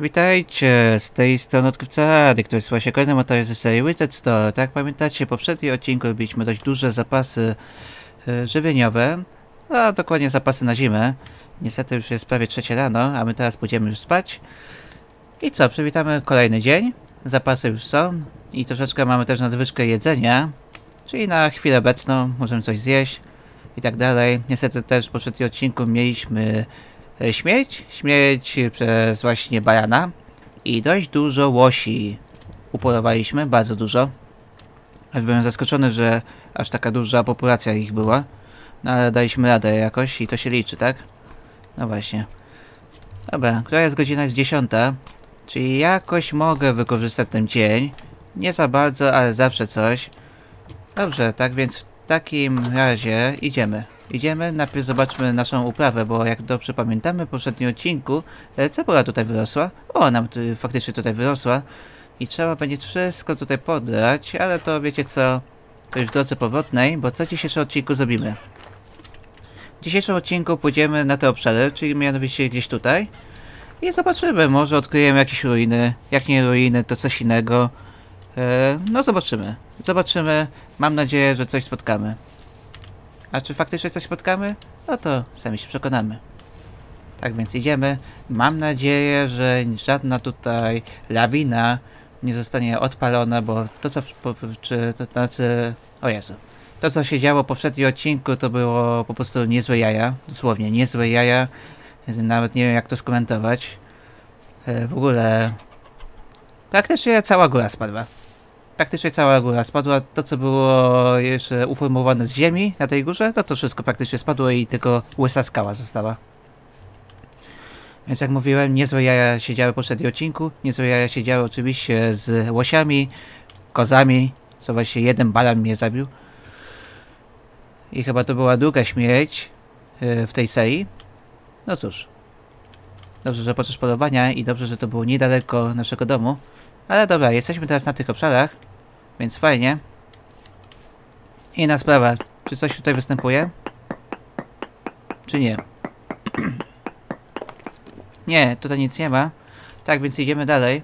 Witajcie, z tej strony odkrywca Ady, który słucha się kolejnym materiał ze serii Wicked Store. Tak pamiętacie, w poprzednim odcinku robiliśmy dość duże zapasy e, żywieniowe, a dokładnie zapasy na zimę. Niestety już jest prawie trzecie rano, a my teraz pójdziemy już spać. I co, przywitamy kolejny dzień. Zapasy już są i troszeczkę mamy też nadwyżkę jedzenia, czyli na chwilę obecną możemy coś zjeść i tak dalej. Niestety też w poprzednim odcinku mieliśmy śmierć, śmierć przez właśnie barana i dość dużo łosi upolowaliśmy, bardzo dużo. Aż byłem zaskoczony, że aż taka duża populacja ich była. No ale daliśmy radę jakoś i to się liczy, tak? No właśnie. Dobra, która jest godzina? Jest dziesiąta. Czyli jakoś mogę wykorzystać ten dzień. Nie za bardzo, ale zawsze coś. Dobrze, tak więc w takim razie idziemy. Idziemy, najpierw zobaczmy naszą uprawę, bo jak dobrze pamiętamy w poprzednim odcinku, e, cebula tutaj wyrosła. O, nam faktycznie tutaj wyrosła. I trzeba będzie wszystko tutaj podrać, ale to wiecie co, to już w drodze powrotnej, bo co w dzisiejszym odcinku zrobimy? W dzisiejszym odcinku pójdziemy na te obszary, czyli mianowicie gdzieś tutaj. I zobaczymy, może odkryjemy jakieś ruiny. Jak nie ruiny, to coś innego. E, no zobaczymy. Zobaczymy. Mam nadzieję, że coś spotkamy. A czy faktycznie coś spotkamy? No to sami się przekonamy. Tak więc idziemy. Mam nadzieję, że żadna tutaj lawina nie zostanie odpalona, bo to co... Po, czy to znaczy... O Jezu. To co się działo w poprzednim odcinku to było po prostu niezłe jaja. Dosłownie niezłe jaja. Nawet nie wiem jak to skomentować. E, W ogóle... Praktycznie cała góra spadła. Praktycznie cała góra spadła. To co było jeszcze uformowane z ziemi na tej górze, to to wszystko praktycznie spadło i tylko łysa skała została. Więc jak mówiłem, niezłe jaja się działy w poprzednim odcinku. Niezłe jaja się działy oczywiście z łosiami, kozami. Właśnie jeden balan mnie zabił. I chyba to była druga śmierć e, w tej serii. No cóż. Dobrze, że podczas polowania i dobrze, że to było niedaleko naszego domu. Ale dobra, jesteśmy teraz na tych obszarach, więc fajnie. Inna sprawa, czy coś tutaj występuje? Czy nie? nie, tutaj nic nie ma. Tak, więc idziemy dalej.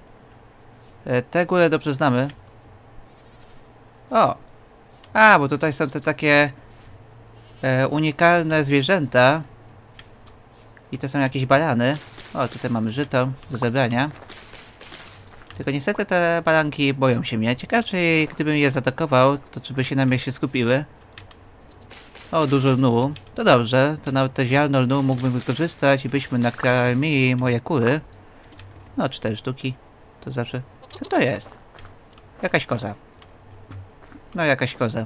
E, Tę górę dobrze znamy. O! A, bo tutaj są te takie e, unikalne zwierzęta. I to są jakieś barany. O, tutaj mamy żyto do zebrania. Tylko niestety te baranki boją się mnie. Ciekawe, czy gdybym je zaatakował, to czy by się na mnie się skupiły. O, dużo lnu. To dobrze, to nawet te ziarno lnu mógłbym wykorzystać i byśmy nakarmili moje kury. No, cztery sztuki. To zawsze... Co to jest? Jakaś koza. No, jakaś koza.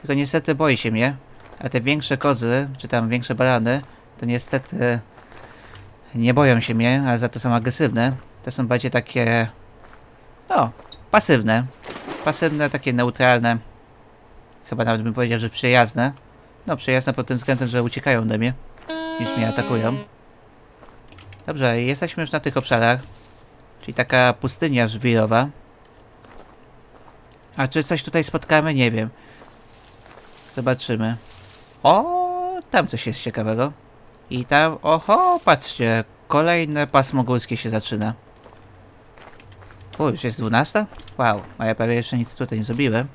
Tylko niestety boi się mnie. A te większe kozy, czy tam większe barany, to niestety nie boją się mnie, ale za to są agresywne. Te są bardziej takie... O, pasywne. Pasywne, takie neutralne. Chyba nawet bym powiedział, że przyjazne. No, przyjazne pod tym względem, że uciekają ode mnie, niż mnie atakują. Dobrze, jesteśmy już na tych obszarach. Czyli taka pustynia żwirowa. A czy coś tutaj spotkamy? Nie wiem. Zobaczymy. O, tam coś jest ciekawego. I tam, oho, patrzcie, kolejne pasmo górskie się zaczyna. O, już jest 12? Wow, a ja prawie jeszcze nic tutaj nie zrobiłem.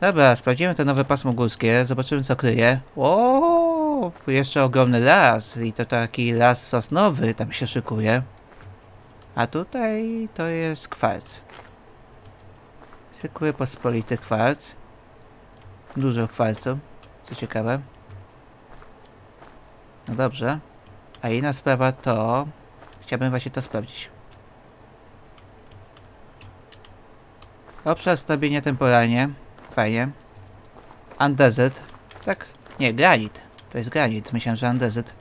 Dobra, sprawdzimy te nowe pasmo górskie, zobaczymy co kryje. O, jeszcze ogromny las i to taki las sosnowy tam się szykuje. A tutaj to jest kwarc. Zwykły, pospolity kwarc. Dużo kwarcu, co ciekawe. No dobrze. A inna sprawa to... Chciałbym właśnie to sprawdzić. Obszar stabilnie temporalnie. Fajnie. Andezyt. Tak? Nie, granit. To jest granit. Myślałem, że andezyt.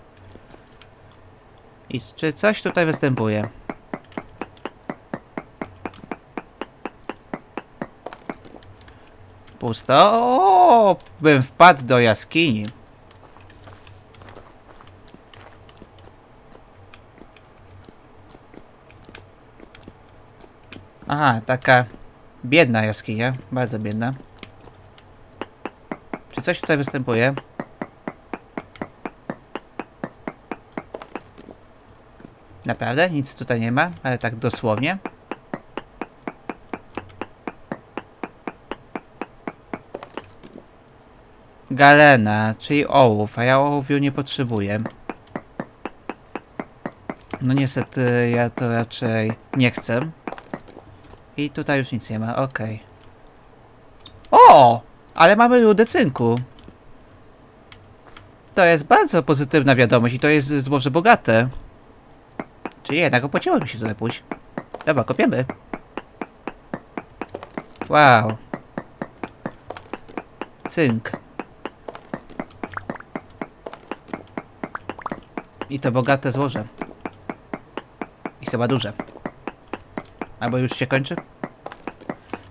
I czy coś tutaj występuje? Pusto. O, bym wpadł do jaskini. Aha, taka biedna jaskinia, bardzo biedna. Czy coś tutaj występuje? Naprawdę? Nic tutaj nie ma? Ale tak dosłownie? Galena, czyli ołów, a ja ołowiu nie potrzebuję. No niestety ja to raczej nie chcę. I tutaj już nic nie ma, okej. O! Ale mamy rudę cynku. To jest bardzo pozytywna wiadomość i to jest złoże bogate. Czy jednak opłaciło mi się tutaj pójść. Dobra, kopiemy. Wow. Cynk. I to bogate złoże. I chyba duże. Albo już się kończy?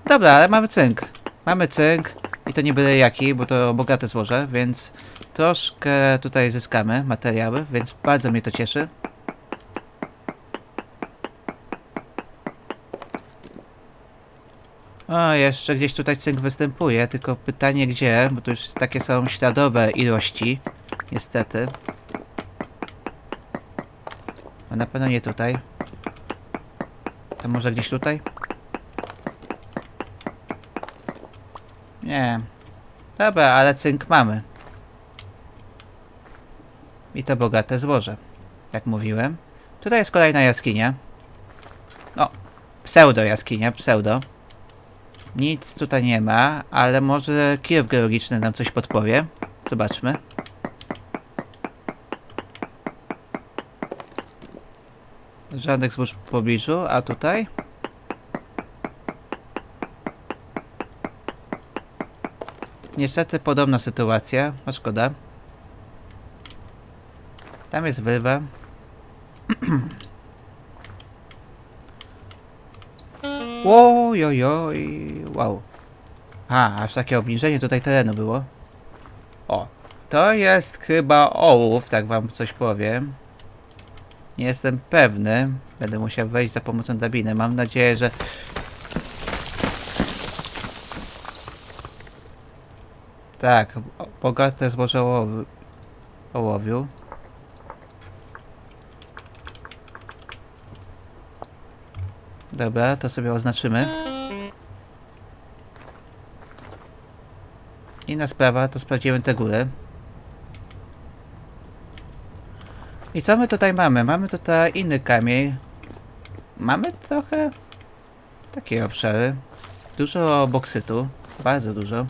Dobra, ale mamy cynk. Mamy cynk i to nie byle jaki, bo to bogate złoże, więc troszkę tutaj zyskamy materiały, więc bardzo mnie to cieszy. O, jeszcze gdzieś tutaj cynk występuje, tylko pytanie gdzie, bo to już takie są śladowe ilości, niestety. No na pewno nie tutaj. To może gdzieś tutaj? Nie. Dobra, ale cynk mamy. I to bogate złoże. Jak mówiłem. Tutaj jest kolejna jaskinia. O, pseudo jaskinia, pseudo. Nic tutaj nie ma, ale może kijów geologiczny nam coś podpowie. Zobaczmy. Żadnych zbóż w pobliżu, a tutaj? Niestety podobna sytuacja, a szkoda. Tam jest wywa. Ojojoj, wow. A, aż takie obniżenie tutaj terenu było. O, to jest chyba ołów, tak wam coś powiem. Nie jestem pewny. Będę musiał wejść za pomocą drabiny. Mam nadzieję, że... Tak, bogate złoże ołowi- ołowiu. Dobra, to sobie oznaczymy. Inna sprawa, to sprawdzimy te góry. I co my tutaj mamy? Mamy tutaj inny kamień. Mamy trochę takie obszary. Dużo boksytu. Bardzo dużo.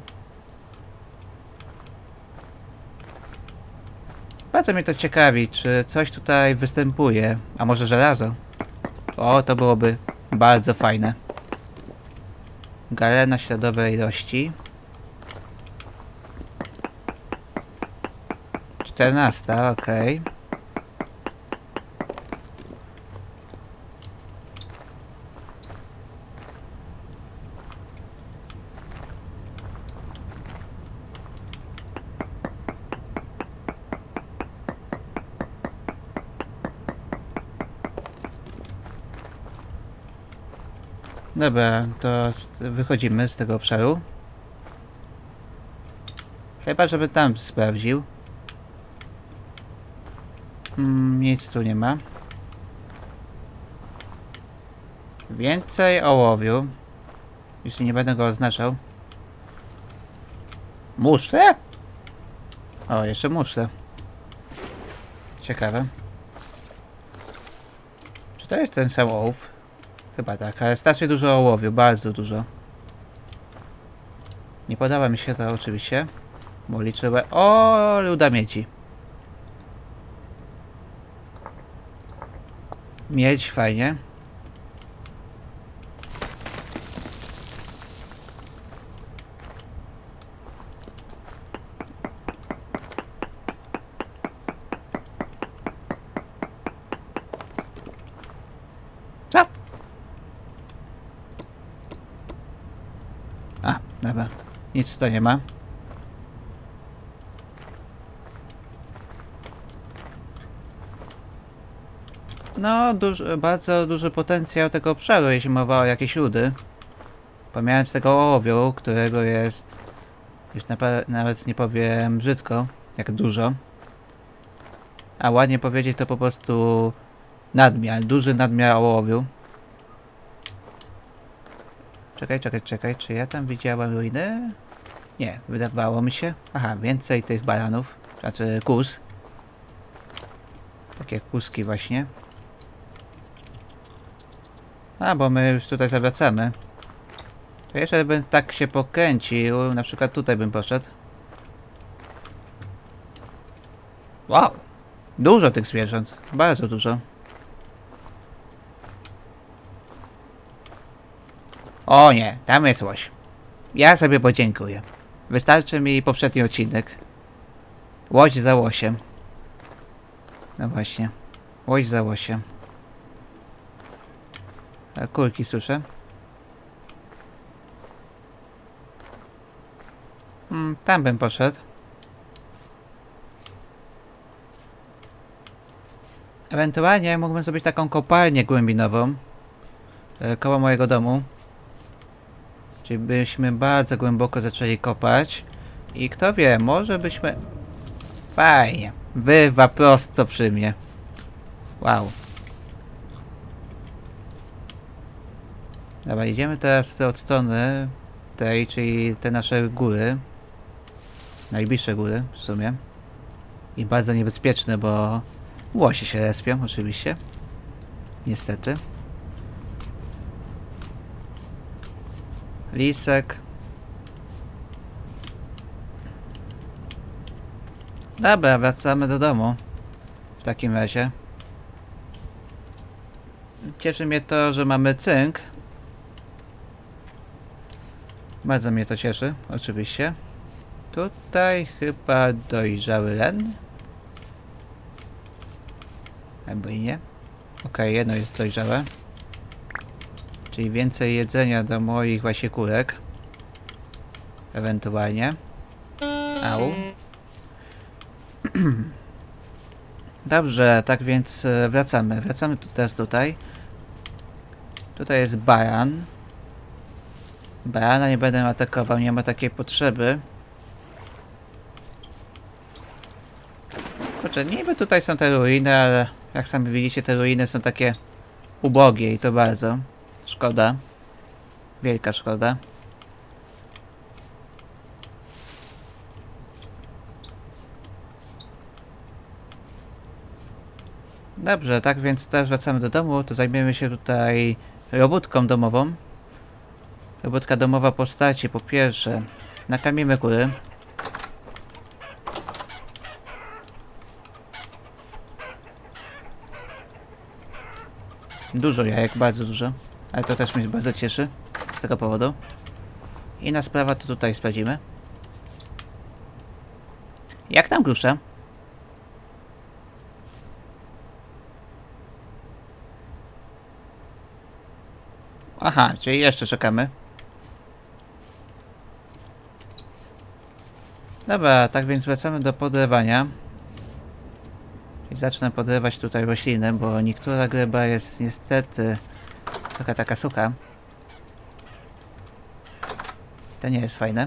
Bardzo mnie to ciekawi, czy coś tutaj występuje. A może żelazo? O, to byłoby bardzo fajne. Galena śladowej ilości. 14, okej. Dobra, to wychodzimy z tego obszaru. Chyba, żeby tam sprawdził. Mm, nic tu nie ma. Więcej ołowiu. Jeśli nie będę go oznaczał. Muszle? O, jeszcze muszle. Ciekawe. Czy to jest ten sam ołów? Chyba tak, ale strasznie dużo ołowiu, bardzo dużo. Nie podoba mi się to oczywiście, bo liczyłem... O, luda miedzi. Miedź, fajnie. Dobra. Nic tutaj nie ma. No, duż, bardzo duży potencjał tego obszaru, jeśli mowa o jakieś ludy. Pomijając tego ołowiu, którego jest... Już nawet nie powiem brzydko, jak dużo. A ładnie powiedzieć to po prostu Nadmiar, duży nadmiar ołowiu. Czekaj, czekaj, czekaj, czy ja tam widziałem ruiny? Nie, wydawało mi się. Aha, więcej tych baranów, znaczy kus. Takie kuski właśnie. A, bo my już tutaj zawracamy. To jeszcze bym tak się pokręcił, na przykład tutaj bym poszedł. Wow! Dużo tych zwierząt, bardzo dużo. O nie, tam jest łoś. Ja sobie podziękuję. Wystarczy mi poprzedni odcinek. Łoś za łosiem. No właśnie. Łoś za łosiem. A kulki słyszę. Hmm, tam bym poszedł. Ewentualnie mógłbym zrobić taką kopalnię głębinową e, koło mojego domu. Czyli byśmy bardzo głęboko zaczęli kopać. I kto wie, może byśmy... Fajnie. Wywa prosto przy mnie. Wow. Dobra, idziemy teraz od strony tej, czyli te nasze góry. Najbliższe góry w sumie. I bardzo niebezpieczne, bo łosie się respią oczywiście. Niestety. Lisek. Dobra, wracamy do domu. W takim razie. Cieszy mnie to, że mamy cynk. Bardzo mnie to cieszy, oczywiście. Tutaj chyba dojrzały len. Albo i nie. Okej, jedno jest dojrzałe. Czyli więcej jedzenia do moich właśnie kurek. Ewentualnie. Au. Dobrze, tak więc e, wracamy. Wracamy tu teraz tutaj. Tutaj jest baran. Barana nie będę atakował, nie ma takiej potrzeby. Kurczę, niby tutaj są te ruiny, ale jak sami widzicie, te ruiny są takie ubogie i to bardzo. Szkoda. Wielka szkoda. Dobrze, tak więc teraz wracamy do domu, to zajmiemy się tutaj robótką domową. Robótka domowa postaci, po pierwsze, nakarmimy kury. Dużo jajek, bardzo dużo. Ale to też mnie bardzo cieszy z tego powodu. Inna sprawa to tutaj sprawdzimy. Jak tam grusza? Aha, czyli jeszcze czekamy. Dobra, tak więc wracamy do podlewania. I zacznę podlewać tutaj rośliny, bo niektóra gleba jest niestety trochę taka sucha. To nie jest fajne.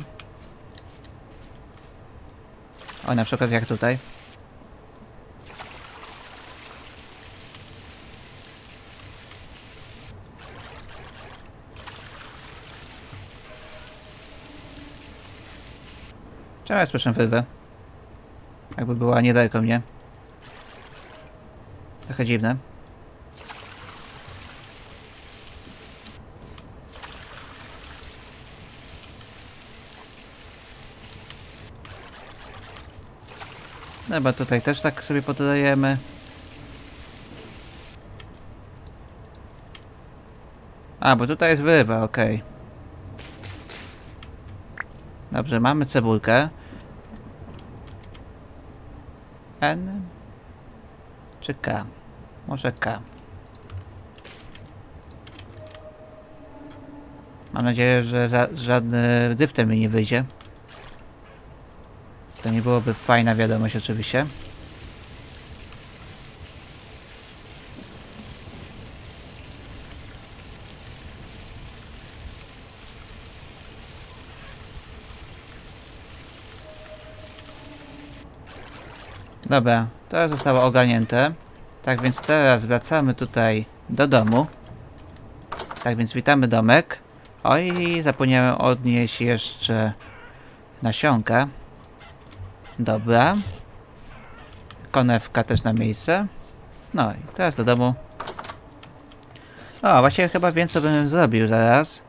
O, na przykład jak tutaj. Czemu ja słyszę wyrwę? Jakby była niedaleko mnie. Trochę dziwne. Dobra, tutaj też tak sobie podajemy. A, bo tutaj jest wyrywa, okej. Dobrze, mamy cebulkę. N czy K? Może K. Mam nadzieję, że za, żadny dyfter mi nie wyjdzie. To nie byłoby fajna wiadomość oczywiście. Dobra, to zostało ogarnięte. Tak więc teraz wracamy tutaj do domu. Tak więc witamy domek. Oj, zapomniałem odnieść jeszcze nasionka. Dobra. Konewka też na miejsce. No i teraz do domu. O, właściwie chyba wiem co bym zrobił zaraz.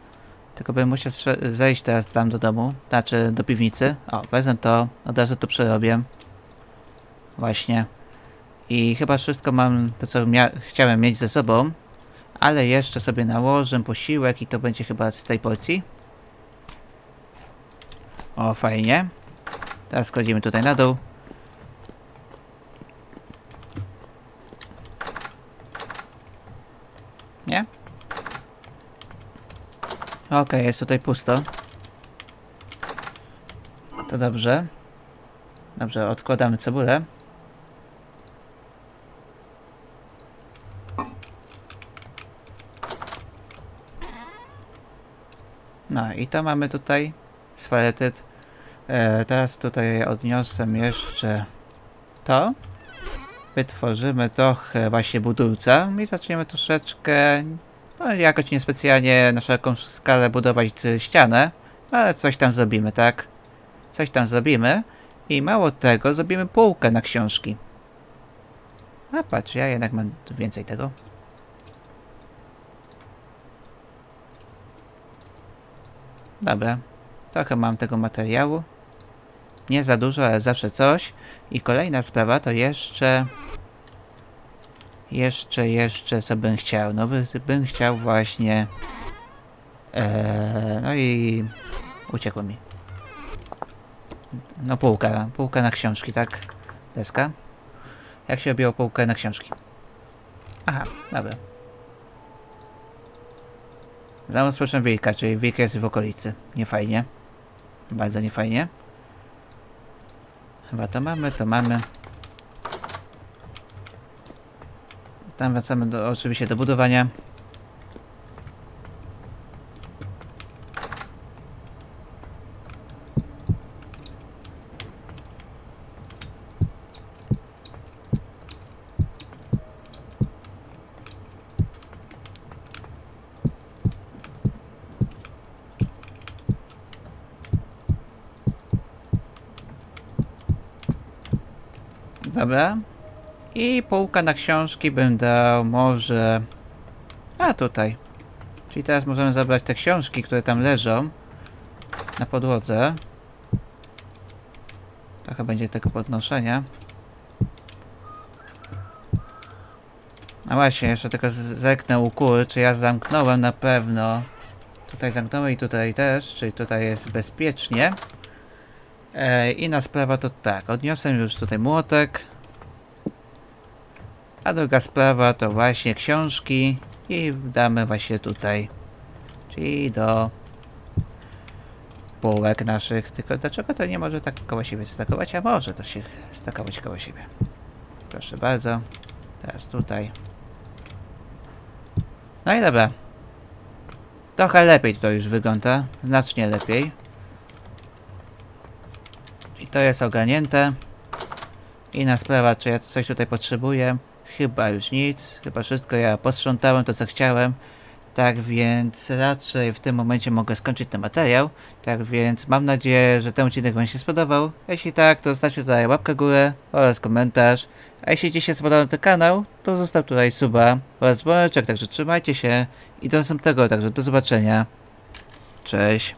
Tylko bym musiał zejść teraz tam do domu, znaczy do piwnicy. O, wezmę to, od razu to przerobię. Właśnie. I chyba wszystko mam, to co chciałem mieć ze sobą. Ale jeszcze sobie nałożę posiłek i to będzie chyba z tej porcji. O, fajnie. Teraz schodzimy tutaj na dół. Nie? Okej, jest tutaj pusto. To dobrze. Dobrze, odkładamy cebulę. No i to mamy tutaj sfaletyt. E, teraz tutaj odniosę jeszcze to. Wytworzymy trochę właśnie budulca i zaczniemy troszeczkę, no jakoś niespecjalnie na szeroką skalę budować ścianę, ale coś tam zrobimy, tak? Coś tam zrobimy i mało tego, zrobimy półkę na książki. A patrz, ja jednak mam więcej tego. Dobra, trochę mam tego materiału. Nie za dużo, ale zawsze coś. I kolejna sprawa to jeszcze... Jeszcze, jeszcze co bym chciał. No by, bym chciał właśnie... Eee, no i... Uciekło mi. No półka, półka na książki, tak? Deska. Jak się robiło półkę na książki? Aha, dobra. Zaraz proszę wilka, czyli wilk jest w okolicy. Niefajnie. Bardzo niefajnie. Chyba to mamy, to mamy. Tam wracamy do, oczywiście do budowania. Dobra. I półka na książki bym dał może... A, tutaj. Czyli teraz możemy zabrać te książki, które tam leżą na podłodze. Trochę będzie tego podnoszenia. A właśnie, jeszcze tylko zerknę u góry, czy ja zamknąłem na pewno. Tutaj zamknąłem i tutaj też, czyli tutaj jest bezpiecznie. E, inna sprawa to tak, odniosę już tutaj młotek. A druga sprawa to właśnie książki i damy właśnie tutaj. Czyli do półek naszych. Tylko dlaczego to nie może tak koło siebie stakować? A może to się stakować koło siebie. Proszę bardzo. Teraz tutaj. No i dobra. Trochę lepiej to już wygląda. Znacznie lepiej. I to jest ogarnięte. Inna sprawa, czy ja coś tutaj potrzebuję? Chyba już nic. Chyba wszystko ja posprzątałem to, co chciałem. Tak więc raczej w tym momencie mogę skończyć ten materiał. Tak więc mam nadzieję, że ten odcinek Wam się spodobał. Jeśli tak, to zostawcie tutaj łapkę górę oraz komentarz. A jeśli Ci się spodobał ten kanał, to zostaw tutaj suba oraz dzwoneczek. Także trzymajcie się i do następnego. Także do zobaczenia. Cześć.